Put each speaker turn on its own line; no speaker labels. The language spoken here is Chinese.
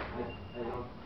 哎哎呦。